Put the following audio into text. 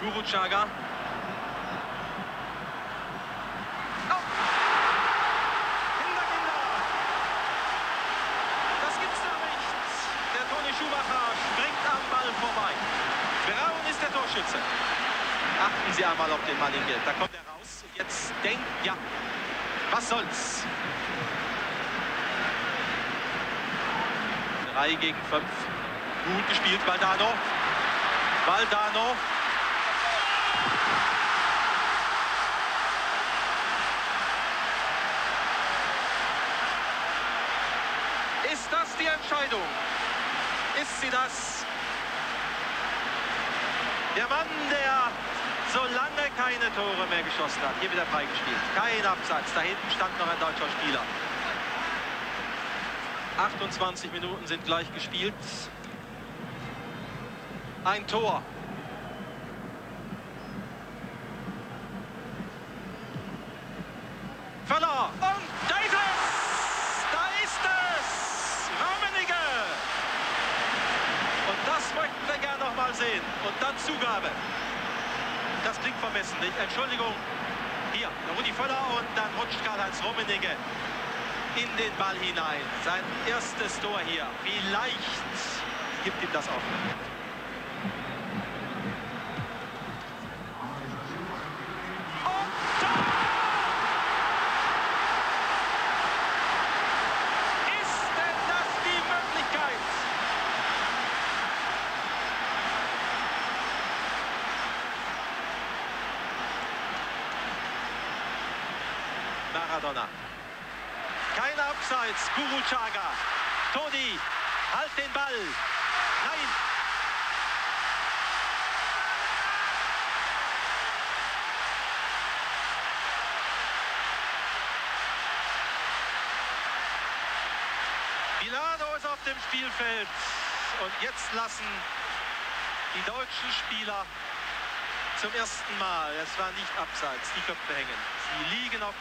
Guruchaga. Oh! Kinder, Kinder! Das gibt's doch nicht! Der Toni Schumacher springt am Ball vorbei. Braun ist der Torschütze. Achten Sie einmal auf den Mann in Gelb. Da kommt er raus. Jetzt denkt, ja, was soll's? 3 gegen 5. Gut gespielt, Valdano. Valdano. Ist das die Entscheidung? Ist sie das? Der Mann, der so lange keine Tore mehr geschossen hat. Hier wieder freigespielt. Kein Abseits. Da hinten stand noch ein deutscher Spieler. 28 Minuten sind gleich gespielt. Ein Tor. Völler. Und da ist es! Da ist es! Rummenigge! Und das möchten wir gerne noch mal sehen. Und dann Zugabe. Das klingt vermessen, nicht? Entschuldigung. Hier, Rudi Völler und dann rutscht Karl-Heinz Rummenigge in den Ball hinein. Sein erstes Tor hier. Vielleicht gibt ihm das auch. Und Tor! Ist denn das die Möglichkeit? Maradona. Kein Abseits. Guruchaga. Toni, halt den Ball. Nein. Milano ist auf dem Spielfeld. Und jetzt lassen die deutschen Spieler zum ersten Mal, es war nicht abseits, die Köpfe hängen. Sie liegen auf